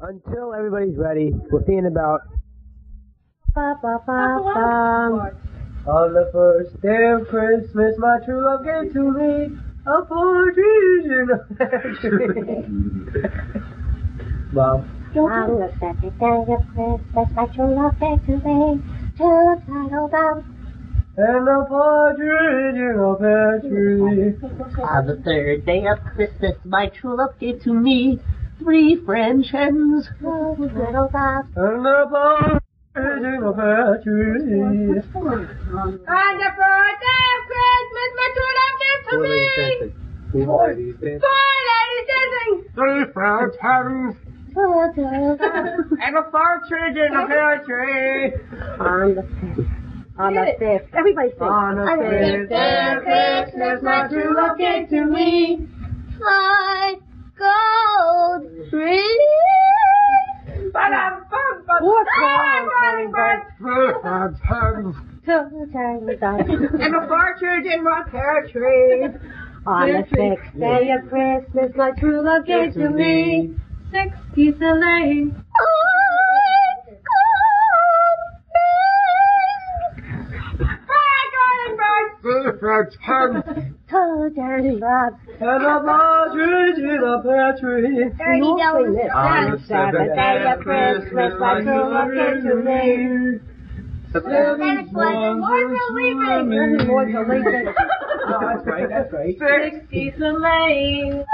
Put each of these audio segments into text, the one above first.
Until everybody's ready, we're thinking about Ba, ba, ba, on the first day of Christmas, my true love gave to me a partridge in a pear tree. Mom. On the second day of Christmas, my true love gave to me two turtle doves. And a partridge in a pear tree. On the third day of Christmas, my true love gave to me three French hens. Doves. And a partridge in a pear tree. On the first day of Christmas, my true love gave to me four ladies dancing. Three French hens Two turtle doves. and a partridge in a pear tree. On the fifth. On the fifth. Everybody sing. On the fifth day of Christmas, my true love gave to me Five gold rings. Four calling birds. three French hens Two and a partridge in my pear tree. On the sixth day of Christmas, my true love gave to me six geese a laying. Three French hens Two turtle doves. and a partridge in a pear tree. On the seventh day of Christmas, my true love gave to me seven swans were swimming. Boys are leaving. Oh, that's right, that's right. Six Geese a laying.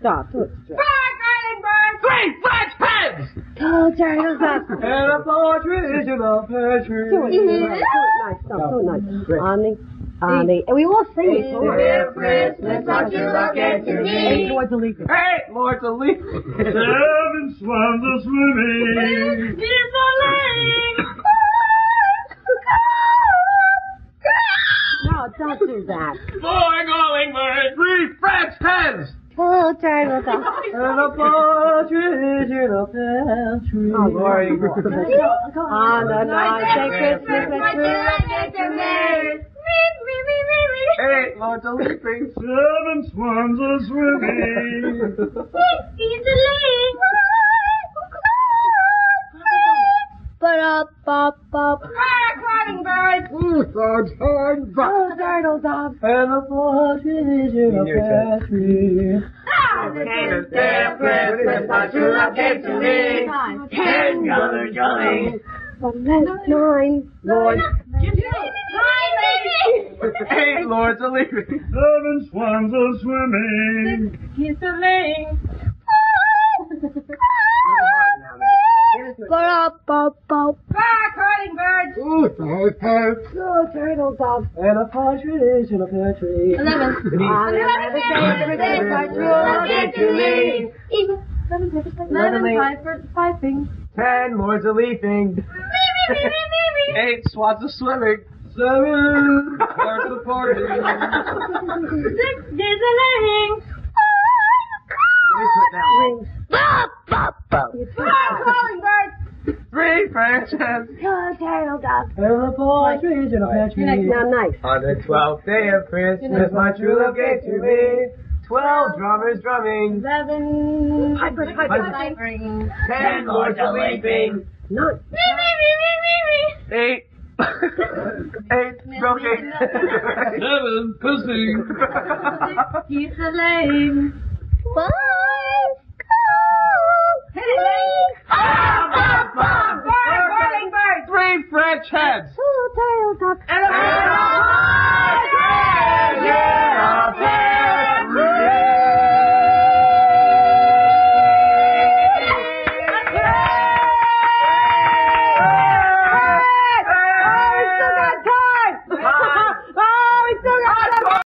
Stop. Do it. Three French hens Two turtle doves. and a partridge in a pear tree. Do it. Mm-hmm. Do it nice. Stop. Do it nice. On the, on the, and we all sing it. Come on. Dear Christmas, my true love gave to Eight me. boys are leaving. Hey, Lord, to leave. Seven swans are swimming. No, don't do that. Four going birds. Three French hens Two turtle doves. and a partridge in a pear tree. Oh, Lord. Lord. On the ninth day Christmas, my true love gave to me. Hey, Lord, to leaping. Seven swans are swimming. Two French hens Two turtle doves. and a partridge in a pear tree. Tenth day of Christmas, my true love gave to me ten dollars jolly. One, nine, Lord. Eight Lords are leaving. Seven swans are swimming. Two French hens Two turtle doves. and a partridge in a pear tree. On the eleventh day Christmas, my true love gave to me. Eleven, piping. Ten Lords are leaping. Eight swans are swimming. Seven starts the party. Rings. Three French hens Two turtle doves. and a partridge in a tree. Now nice. On the twelfth day of Christmas, my true love gave to me twelve drummers drumming, Eleven. Ten lords are leaping, Nine. eight, eight smoking, Seven pussing. three French heads, Two turtle doves. and a